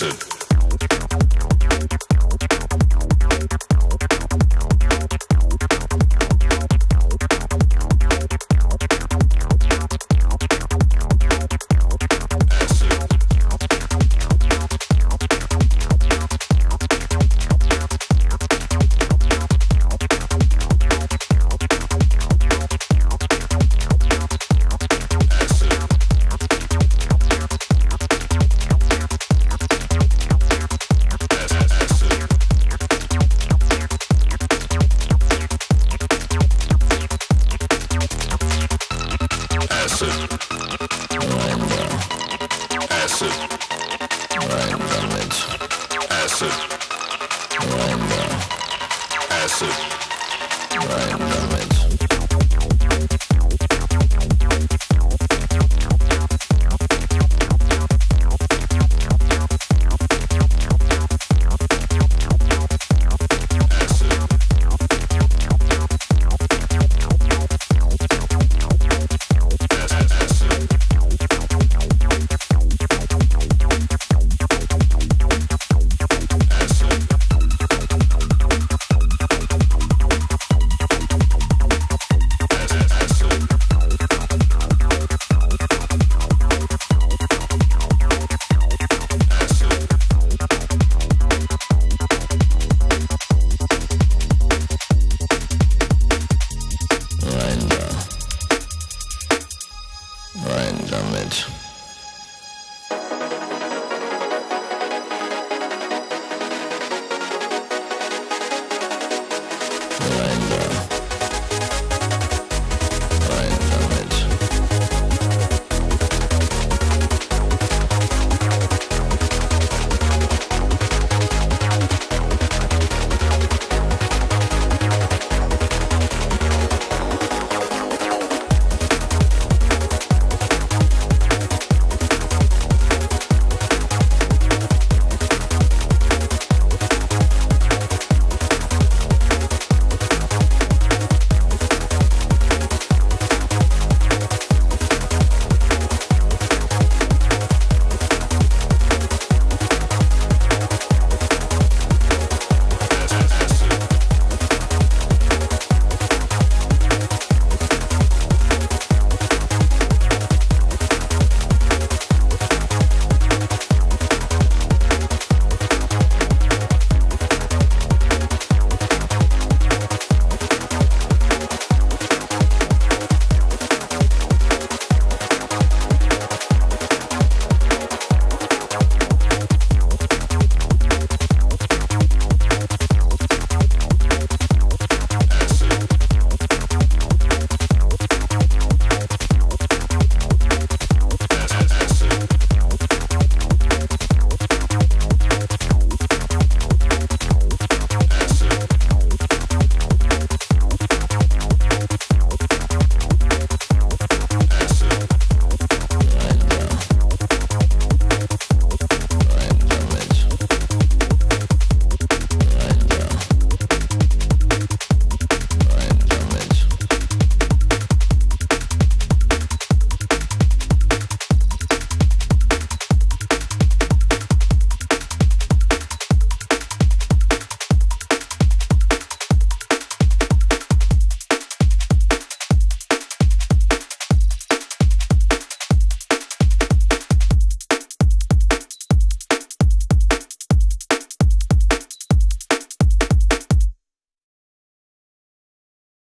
acid. Right.